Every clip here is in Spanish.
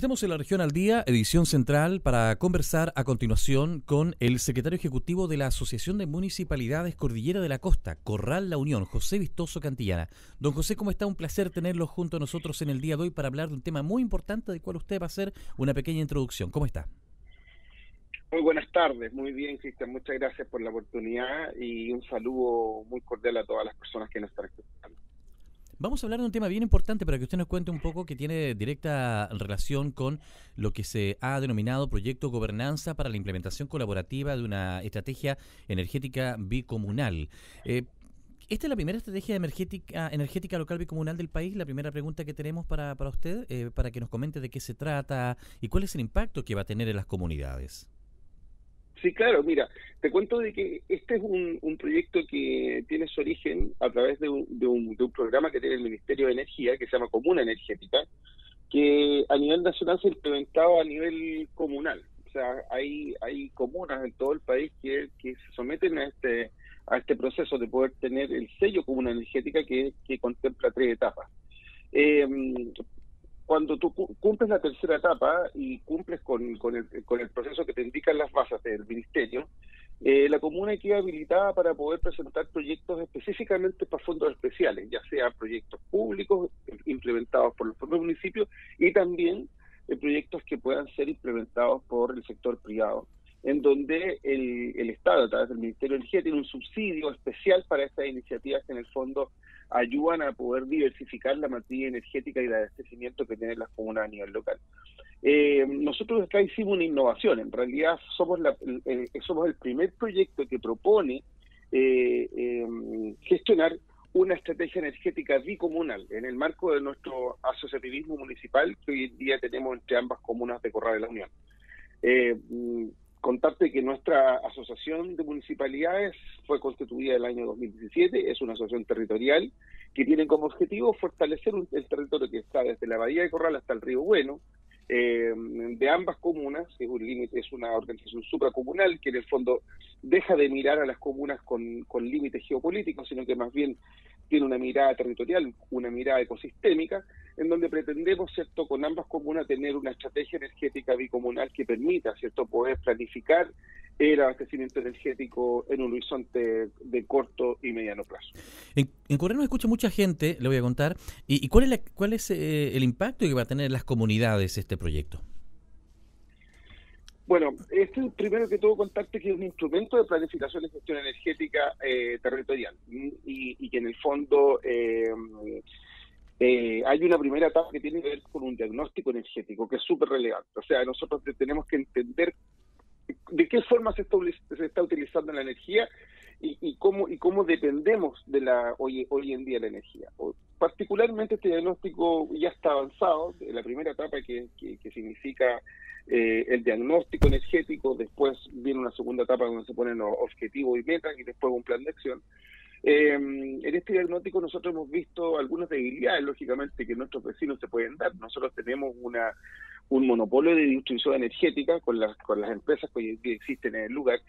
Estamos en la región al día, edición central, para conversar a continuación con el secretario ejecutivo de la Asociación de Municipalidades Cordillera de la Costa, Corral La Unión, José Vistoso Cantillana. Don José, ¿cómo está? Un placer tenerlo junto a nosotros en el día de hoy para hablar de un tema muy importante del cual usted va a hacer una pequeña introducción. ¿Cómo está? Muy buenas tardes, muy bien, Cristian. Muchas gracias por la oportunidad y un saludo muy cordial a todas las personas que nos están escuchando. Vamos a hablar de un tema bien importante para que usted nos cuente un poco que tiene directa relación con lo que se ha denominado Proyecto Gobernanza para la implementación colaborativa de una estrategia energética bicomunal. Eh, ¿Esta es la primera estrategia energética, local bicomunal del país? La primera pregunta que tenemos para, para usted, eh, para que nos comente de qué se trata y cuál es el impacto que va a tener en las comunidades. Sí, claro, mira, te cuento de que este es un, proyecto que tiene su origen a través de un, de, un, programa que tiene el Ministerio de Energía, que se llama Comuna Energética, que a nivel nacional se ha implementado a nivel comunal. O sea, hay, hay comunas en todo el país que, se someten a este, a este proceso de poder tener el sello Comuna Energética que, que contempla tres etapas. Eh, cuando tú cumples la tercera etapa y cumples con, el, con el proceso que te indican las bases del ministerio, eh, la comuna queda habilitada para poder presentar proyectos específicamente para fondos especiales, ya sea proyectos públicos implementados por los propios municipios y también eh, proyectos que puedan ser implementados por el sector privado, en donde el, el Estado, a través del Ministerio de Energía, tiene un subsidio especial para estas iniciativas que en el fondo ayudan a poder diversificar la materia energética y el abastecimiento que tienen las comunas a nivel local. Eh, nosotros acá hicimos una innovación, en realidad somos, el, somos el primer proyecto que propone eh, em, gestionar una estrategia energética bicomunal en el marco de nuestro asociativismo municipal que hoy en día tenemos entre ambas comunas de Corral de la Unión. Contarte que nuestra asociación de municipalidades fue constituida el año 2017, es una asociación territorial que tiene como objetivo fortalecer el territorio que está desde la Bahía de Corral hasta el Río Bueno, eh, de ambas comunas, es un límite, es una organización supracomunal que en el fondo deja de mirar a las comunas con, con límites geopolíticos, sino que más bien tiene una mirada territorial, una mirada ecosistémica, en donde pretendemos, ¿cierto?, con ambas comunas tener una estrategia energética bicomunal que permita, ¿cierto?, poder planificar el abastecimiento energético en un horizonte de corto y mediano plazo. En, en nos escucha mucha gente, le voy a contar, y, cuál es, cuál es eh, el impacto que va a tener en las comunidades este proyecto. Bueno, este es primero que todo contarte que es un instrumento de planificación y gestión energética eh, territorial y, que en el fondo eh, eh, hay una primera etapa que tiene que ver con un diagnóstico energético que es súper relevante. O sea, nosotros tenemos que entender de qué forma se está, se está utilizando la energía y, cómo y cómo dependemos de la hoy hoy en día la energía. particularmente este diagnóstico ya está avanzado, la primera etapa que, que significa eh, el diagnóstico energético, después viene una segunda etapa donde se ponen objetivos y metas y después un plan de acción. Eh, en este diagnóstico nosotros hemos visto algunas debilidades, lógicamente, que nuestros vecinos se pueden dar. Nosotros tenemos una un monopolio de distribución energética con las, con las empresas que existen en el lugar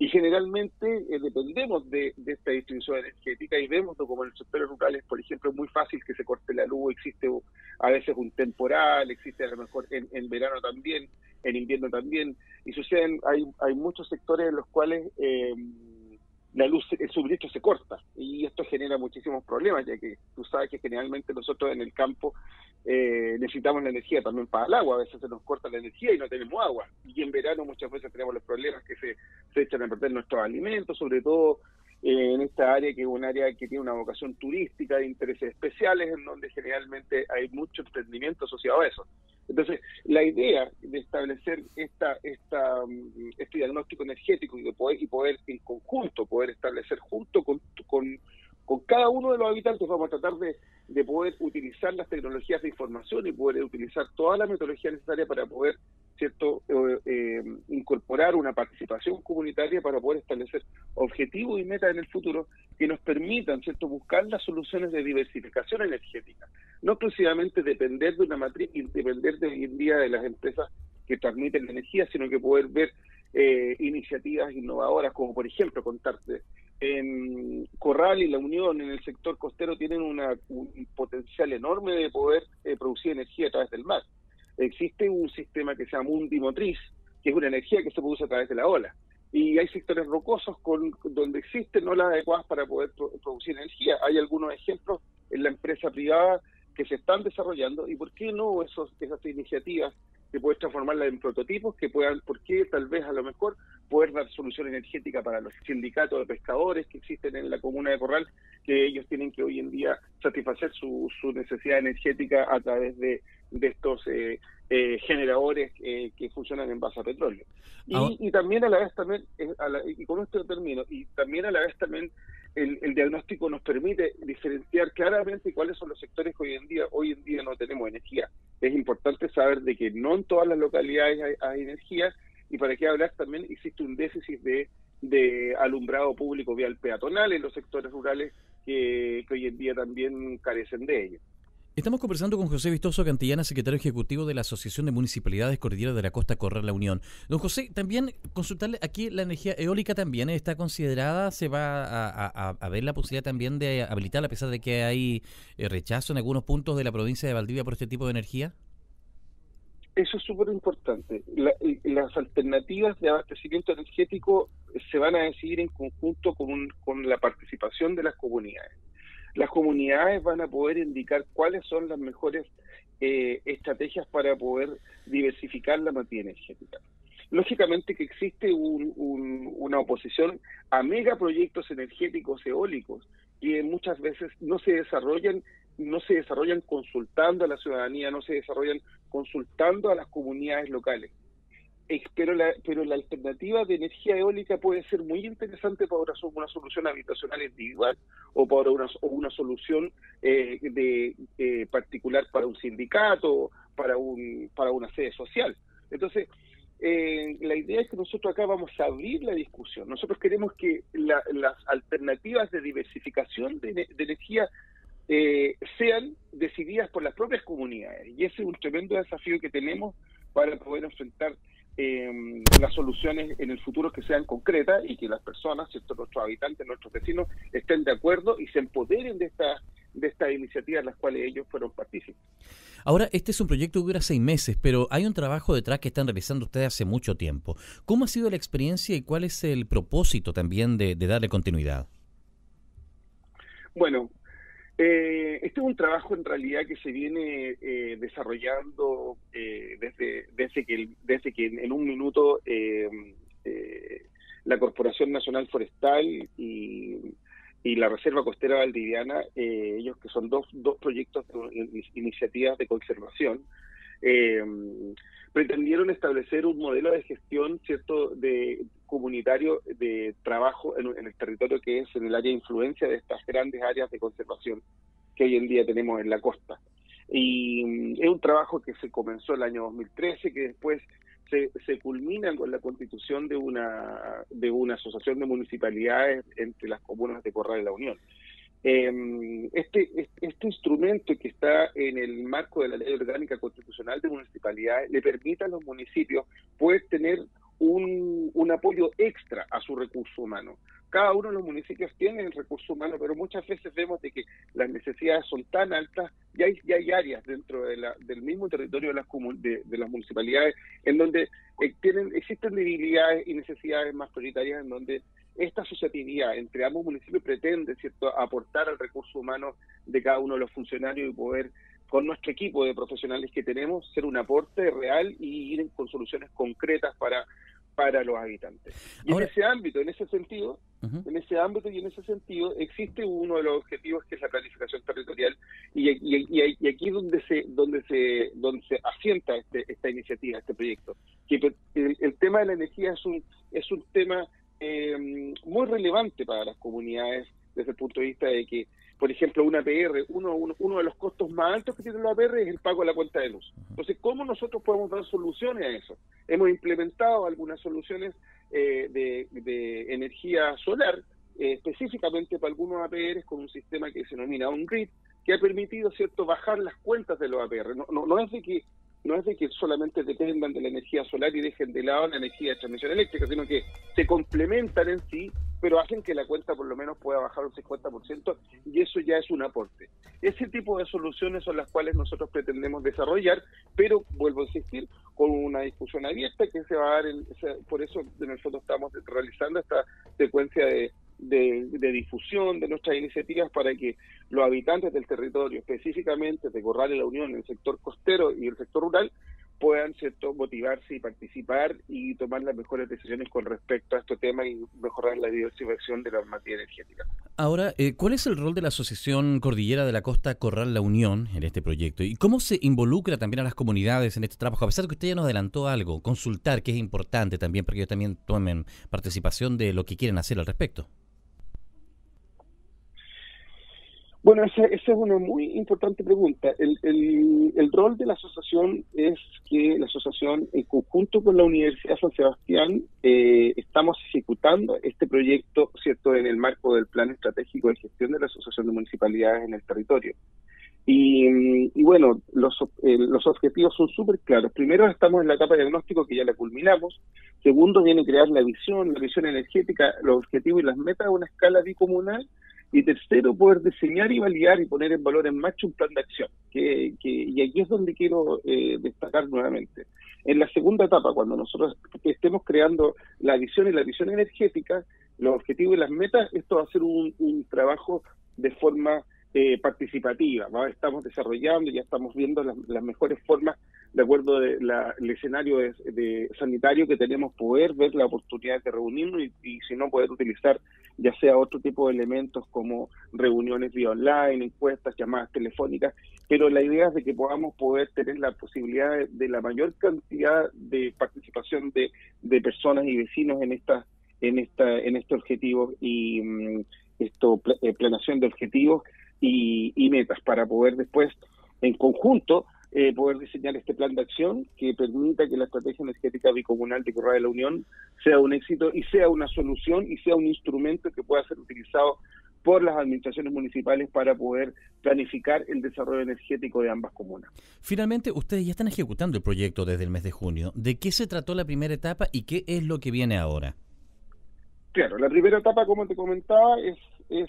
y generalmente eh, dependemos de, esta distribución energética y vemos como en los sectores rurales, por ejemplo, es muy fácil que se corte la luz, existe a veces un temporal, existe a lo mejor en, verano también, en invierno también, y suceden, hay, hay muchos sectores en los cuales eh, la luz, el suministro se corta y esto genera muchísimos problemas, ya que tú sabes que generalmente nosotros en el campo eh, necesitamos la energía también para el agua, a veces se nos corta la energía y no tenemos agua. Y en verano muchas veces tenemos los problemas que se, se echan a perder nuestros alimentos, sobre todo eh, en esta área que es un área que tiene una vocación turística de intereses especiales, en donde generalmente hay mucho emprendimiento asociado a eso. Entonces, la idea de establecer esta, esta, mm, este diagnóstico energético y, de poder, y poder en conjunto, poder establecer junto con, cada uno de los habitantes, vamos a tratar de, de poder utilizar las tecnologías de información y poder utilizar toda la metodología necesaria para poder cierto eh, eh, incorporar una participación comunitaria para poder establecer objetivos y metas en el futuro que nos permitan cierto buscar las soluciones de diversificación energética no exclusivamente depender de una matriz y depender de hoy en día de las empresas que transmiten la energía sino que poder ver eh, iniciativas innovadoras como por ejemplo contarte en Corral y La Unión en el sector costero tienen una, un potencial enorme de poder producir energía a través del mar existe un sistema que se llama undimotriz, que es una energía que se produce a través de la ola. Y hay sectores rocosos con, donde existen olas adecuadas para poder producir energía. Hay algunos ejemplos en la empresa privada que se están desarrollando y por qué no esos, esas iniciativas que pueden transformarlas en prototipos que puedan, por qué tal vez a lo mejor poder dar solución energética para los sindicatos de pescadores que existen en la comuna de Corral, que ellos tienen que hoy en día satisfacer su, su necesidad energética a través de, de estos eh, eh, generadores eh, que funcionan en base a petróleo. Y, también a la vez también, y con esto termino, y también a la vez también el, diagnóstico nos permite diferenciar claramente cuáles son los sectores que hoy en día hoy en día no tenemos energía. Es importante saber de que no en todas las localidades hay, energía y para qué hablar también existe un déficit de, de alumbrado público vial peatonal en los sectores rurales que hoy en día también carecen de ello. Estamos conversando con José Vistoso Cantillana, secretario ejecutivo de la Asociación de Municipalidades Cordillera de la Costa Correr La Unión. Don José, también consultarle, aquí la energía eólica también está considerada, se va a, ver la posibilidad también de habilitarla a pesar de que hay eh, rechazo en algunos puntos de la provincia de Valdivia por este tipo de energía. Eso es súper importante. las alternativas de abastecimiento energético se van a decidir en conjunto con, con la participación de las comunidades las comunidades van a poder indicar cuáles son las mejores eh, estrategias para poder diversificar la materia energética. Lógicamente que existe una oposición a megaproyectos energéticos eólicos que muchas veces no se desarrollan no se desarrollan consultando a la ciudadanía, no se desarrollan consultando a las comunidades locales pero la, pero la alternativa de energía eólica puede ser muy interesante para una, solución habitacional individual o para una, o una solución eh, de eh, particular para un sindicato, para un para una sede social. Entonces, eh, la idea es que nosotros acá vamos a abrir la discusión. Nosotros queremos que las alternativas de diversificación de, de energía sean decididas por las propias comunidades. Y ese es un tremendo desafío que tenemos para poder enfrentar eh, las soluciones en el futuro que sean concretas y que las personas, ¿cierto? nuestros habitantes, nuestros vecinos, estén de acuerdo y se empoderen de esta de estas iniciativas en las cuales ellos fueron partícipes. Ahora, este es un proyecto que dura seis meses, pero hay un trabajo detrás que están realizando ustedes hace mucho tiempo. ¿Cómo ha sido la experiencia y cuál es el propósito también de darle continuidad? Bueno, eh, este es un trabajo en realidad que se viene eh, desarrollando eh, desde, desde, que, desde que en un minuto eh, la Corporación Nacional Forestal y, y la Reserva Costera Valdiviana, ellos que son dos, dos proyectos, de, iniciativas de conservación, pretendieron establecer un modelo de gestión cierto de comunitario de trabajo en, el territorio que es en el área de influencia de estas grandes áreas de conservación que hoy en día tenemos en la costa. Y mm, es un trabajo que se comenzó el año 2013, que después se, se culmina con la constitución de una, de una asociación de municipalidades entre las comunas de Corral de la Unión. Eh, este, este instrumento que está en el marco de la ley orgánica constitucional de municipalidades le permite a los municipios poder tener un, un apoyo extra a su recurso humano. Cada uno de los municipios tiene el recurso humano, pero muchas veces vemos de que las necesidades son tan altas y hay, hay áreas dentro de la, del mismo territorio de las, de, de las municipalidades en donde eh, tienen, existen debilidades y necesidades más prioritarias en donde esta asociatividad entre ambos municipios pretende cierto aportar al recurso humano de cada uno de los funcionarios y poder con nuestro equipo de profesionales que tenemos ser un aporte real y ir con soluciones concretas para para los habitantes. Y en ese ámbito, en ese sentido, en ese ámbito y en ese sentido, existe uno de los objetivos que es la planificación territorial y, y, aquí es donde se donde se donde se asienta este, esta iniciativa, este proyecto. Que el, el, tema de la energía es un es un tema eh, muy relevante para las comunidades desde el punto de vista de que, por ejemplo, una APR, uno, uno, de los costos más altos que tiene la APR es el pago de la cuenta de luz. Entonces, ¿cómo nosotros podemos dar soluciones a eso? Hemos implementado algunas soluciones eh, de, energía solar, eh, específicamente para algunos APR con un sistema que se denomina un grid, que ha permitido cierto bajar las cuentas de los APR. No, no, no es de que no es de que solamente dependan de la energía solar y dejen de lado la energía de transmisión eléctrica, sino que se complementan en sí pero hacen que la cuenta por lo menos pueda bajar un 50% y eso ya es un aporte. Ese tipo de soluciones son las cuales nosotros pretendemos desarrollar, pero vuelvo a insistir, con una discusión abierta que se va a dar, por eso en el fondo estamos realizando esta secuencia de, de, difusión de nuestras iniciativas para que los habitantes del territorio, específicamente de Corral y La Unión, en el sector costero y el sector rural, puedan cierto motivarse y participar y tomar las mejores decisiones con respecto a este tema y mejorar la diversificación de la materia energética. Ahora, eh, ¿cuál es el rol de la Asociación Cordillera de la Costa Corral La Unión en este proyecto? ¿Y cómo se involucra también a las comunidades en este trabajo? A pesar de que usted ya nos adelantó algo, consultar, que es importante también para que ellos también tomen participación de lo que quieren hacer al respecto. Bueno, esa, es una muy importante pregunta. El, el, rol de la asociación es que la asociación, en conjunto con la Universidad San Sebastián, eh, estamos ejecutando este proyecto, ¿cierto?, en el marco del Plan Estratégico de Gestión de la Asociación de Municipalidades en el territorio. Y, bueno, los, eh, los objetivos son súper claros. Primero, estamos en la etapa de diagnóstico que ya la culminamos. Segundo, viene crear la visión, la visión energética, los objetivos y las metas a una escala bicomunal y tercero, poder diseñar y validar y poner en valor en marcha un plan de acción. Que, y aquí es donde quiero eh, destacar nuevamente. En la segunda etapa, cuando nosotros estemos creando la visión y la visión energética, los objetivos y las metas, esto va a ser un, un trabajo de forma eh, participativa. Estamos desarrollando, ya estamos viendo las, mejores formas, de acuerdo al escenario de, sanitario que tenemos, poder ver la oportunidad de reunirnos y, si no, poder utilizar ya sea otro tipo de elementos como reuniones vía online, encuestas, llamadas telefónicas, pero la idea es de que podamos poder tener la posibilidad de, la mayor cantidad de participación de, de personas y vecinos en esta en esta en este objetivo y mm, esto eh, planeación de objetivos y, metas para poder después, en conjunto, eh, poder diseñar este plan de acción que permita que la estrategia energética bicomunal de Correa de la Unión sea un éxito y sea una solución y sea un instrumento que pueda ser utilizado por las administraciones municipales para poder planificar el desarrollo energético de ambas comunas. Finalmente, ustedes ya están ejecutando el proyecto desde el mes de junio. ¿De qué se trató la primera etapa y qué es lo que viene ahora? Claro, la primera etapa, como te comentaba, es, es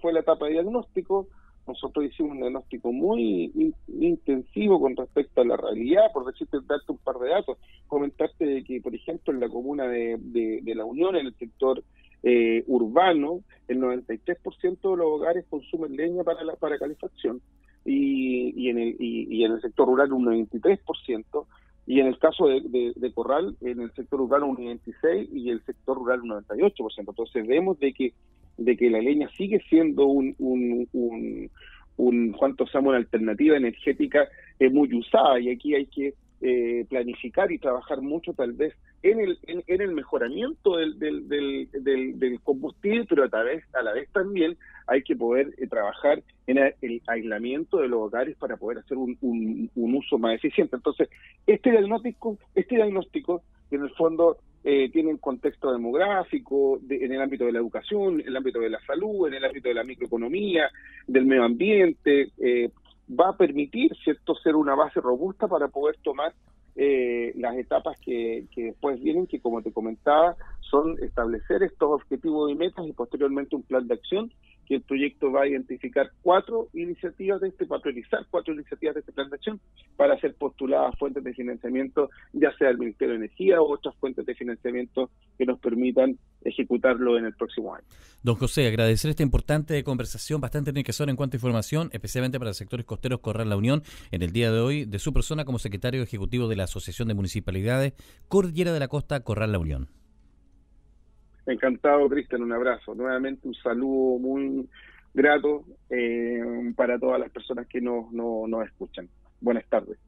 fue la etapa de diagnóstico. Nosotros hicimos un diagnóstico muy intensivo con respecto a la realidad, por decirte, darte un par de datos. Comentarte de que, por ejemplo, en la comuna de, La Unión, en el sector eh, urbano, el 93% de los hogares consumen leña para, la, para calefacción y, en el, y, en el sector rural un 93%. Y en el caso de, de, Corral, en el sector urbano un 96% y el sector rural un 98%. Entonces vemos de que de que la leña sigue siendo un, un, un, un cuanto una alternativa energética eh, muy usada y aquí hay que eh, planificar y trabajar mucho tal vez en el, en, el mejoramiento del, del, del, del, combustible, pero a la, vez, a la vez también hay que poder eh, trabajar en el aislamiento de los hogares para poder hacer un, un, un uso más eficiente. Entonces, este diagnóstico, este diagnóstico en el fondo eh, tiene un contexto demográfico, en el ámbito de la educación, en el ámbito de la salud, en el ámbito de la microeconomía, del medio ambiente, eh, va a permitir cierto ser una base robusta para poder tomar eh, las etapas que, que después vienen, que como te comentaba, son establecer estos objetivos y metas y posteriormente un plan de acción que el proyecto va a identificar cuatro iniciativas de este, priorizar cuatro iniciativas de este plan de acción para ser postuladas fuentes de financiamiento, ya sea el Ministerio de Energía o otras fuentes de financiamiento que nos permitan ejecutarlo en el próximo año. Don José, agradecer esta importante conversación, bastante enriquecedora en cuanto a información, especialmente para sectores costeros Corral La Unión, en el día de hoy, de su persona como secretario ejecutivo de la Asociación de Municipalidades Cordillera de la Costa Corral La Unión. Encantado, Cristian, un abrazo. Nuevamente un saludo muy grato eh, para todas las personas que nos, nos escuchan. Buenas tardes.